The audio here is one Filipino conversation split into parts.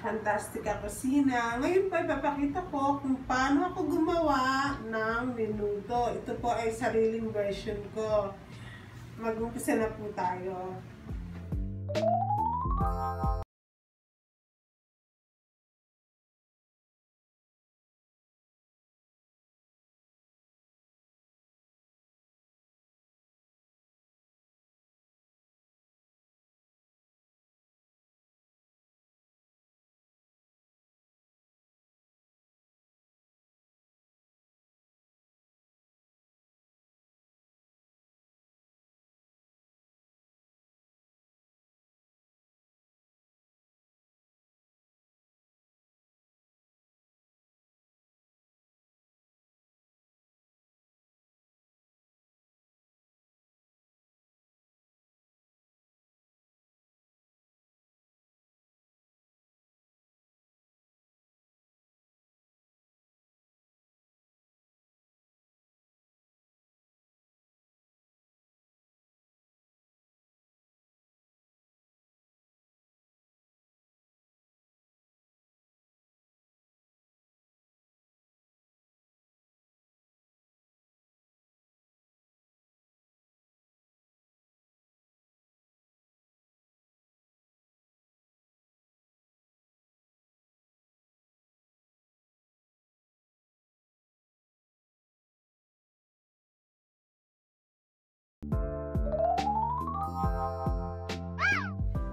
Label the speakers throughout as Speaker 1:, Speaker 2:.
Speaker 1: Fantastica Kusina. Ngayon po ipapakita ko kung paano ako gumawa ng menudo. Ito po ay sariling version ko. Mag-umpisa na po tayo.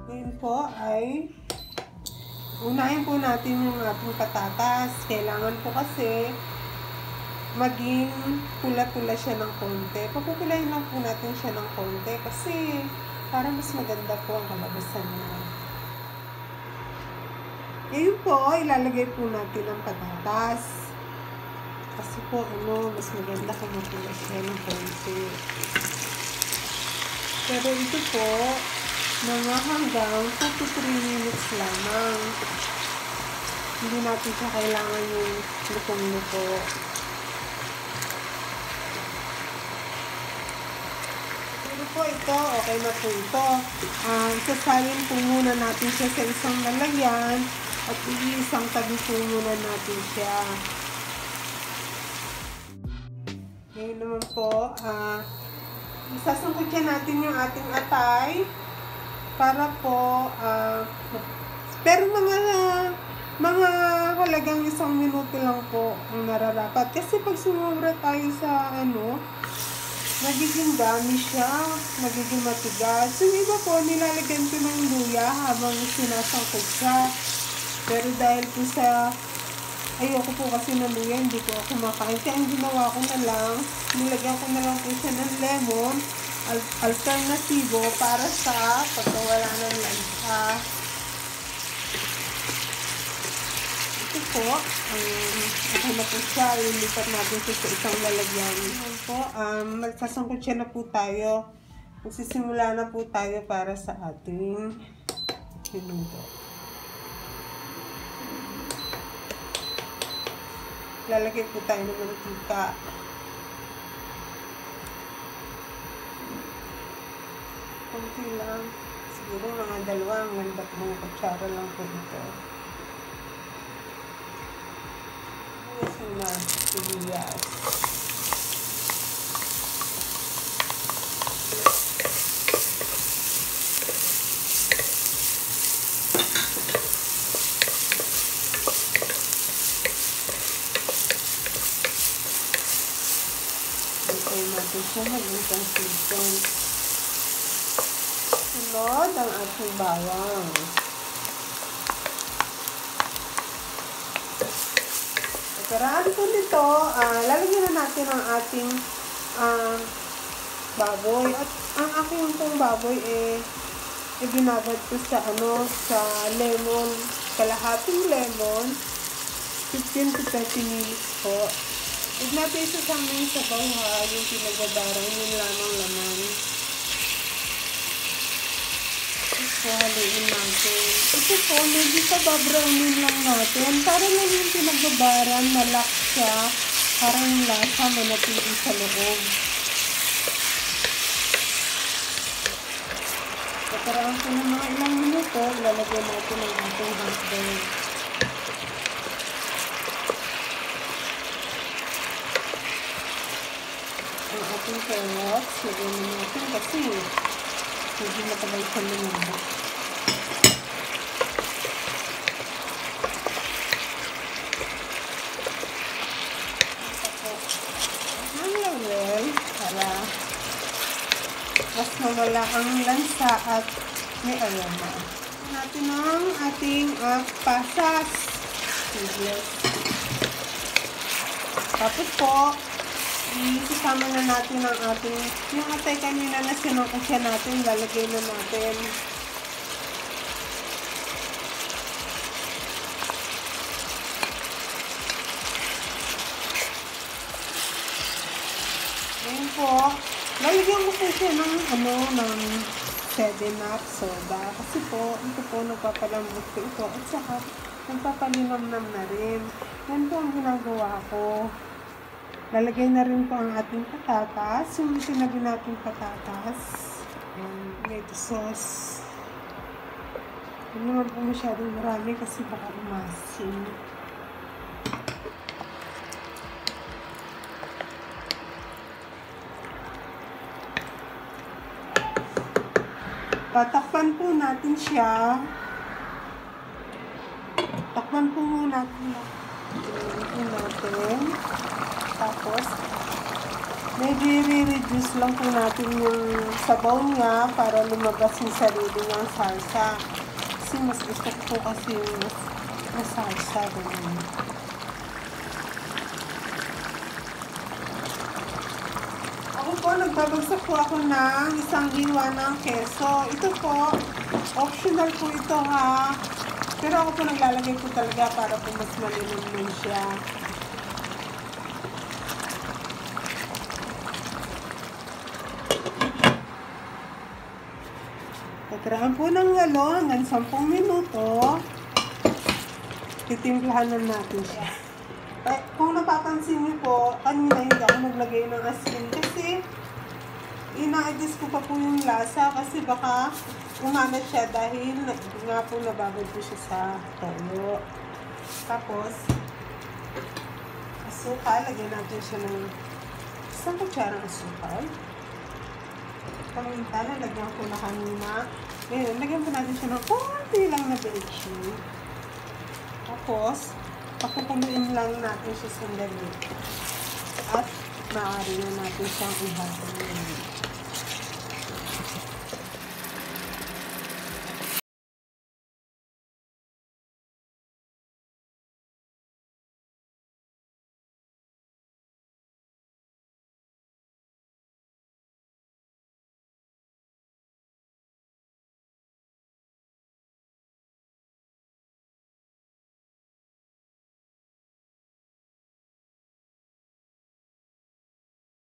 Speaker 1: Ngayon po ay unahin po natin yung ating patatas. Kailangan po kasi maging pula-pula siya ng konti. Papupulahin lang po natin siya ng konti kasi para mas maganda po ang kalabasan niya. Ngayon po, ilalagay po natin ang patatas. Kasi po, ano, mas maganda kung mapula siya ng konti. Pero ito po, mga hanggang 2 to 3 minutes lamang. Hindi natin siya kailangan yung lutong-luto. Pero po ito, okay na po ito. Uh, isasalin po muna natin siya sa isang lalagyan at iisang tabi po muna natin siya. Ngayon naman po, ah, uh, isasangkutyan natin yung ating atay para po uh, pero mga mga halagang isang minuto lang po ang nararapat. Kasi pag sumobra tayo sa ano nagiging dami siya nagiging matigas. Yung iba po nilalagyan ko ng luya habang sinasangkot siya. Pero dahil po sa ayoko po kasi ng luya hindi ko ako kumakain kaya ang ginawa ko na lang nilagyan ko na lang po siya ng lemon alternatibo para sa pagkawala ng lansa. Ito po, um, okay na po siya. Ilipat natin siya sa isang lalagyan. Ayan po, um, magsasangkot siya na po tayo. Magsisimula na po tayo para sa ating minuto. Lalagay po tayo ng mantika. konti lang. Siguro mga dalawang mandat mga kutsara lang po ito. Yes, na sibuyas. Mag-intang season sunod ang ating bawang. Pagkaraan po dito, uh, lalagyan na natin ang ating uh, baboy. At ang aking pong baboy eh, ibinabad ko sa ano, sa lemon, kalahating lemon, 15 to 30 minutes po. Huwag isa sa amin sa bawha, yung pinagbabarang, yun lamang laman. So, haluin natin. Ito po, medyo sa babrownin lang natin. Para lang yung pinagbabaran, malak siya. Para yung lasa manatili sa loob. Pagkaraan ko ng mga ilang minuto, lalagyan natin ang ating hotdog. Natin carrots. Lagyan na natin kasi medyo matagal siya lumabas. ang laurel para mas mawala ang lansa at may aroma. Natin ang ating uh, pasas. Tapos po, isasama na natin ang ating, yung atay kanina na sinukasya natin, lalagay na natin. Ngayon po, lalagyan ko po siya ng ano, ng 7-up soda. Kasi po, ito po nagpapalambot ko ito. At saka, nagpapalinamnam na rin. Yan po ang ginagawa ko. Lalagay na rin po ang ating patatas. Yung sinabi natin patatas. Yung tomato sauce. Hindi naman po masyadong marami kasi baka umasin. Tatakpan po natin siya. Takpan po natin. Takpan natin. Tapos, medyo i-reduce lang po natin yung sabaw niya para lumabas yung sarili niyang salsa. Kasi mas gusto ko kasi yung mas, mas salsa. Ganun. Ako po, nagbabagsak po ako ng isang hiwa ng keso. Ito po, optional po ito ha. Pero ako po naglalagay po talaga para po mas malilim siya. Tatraan po ng halo hanggang 10 minuto. Titimplahan na natin siya. Eh, kung napapansin niyo po, kanina hindi ako naglagay ng asin kasi ina-adjust ko pa po yung lasa kasi baka umanat siya dahil nga po nababad po siya sa toyo. Tapos, asukal, lagyan natin siya ng isang kutsarang asukal. Paminta na, lagyan ko na kanina. Ngayon, lagyan po natin siya ng konti lang na baking. Tapos, pakukuluin lang natin siya sandali. At maaari na natin siyang ihalo.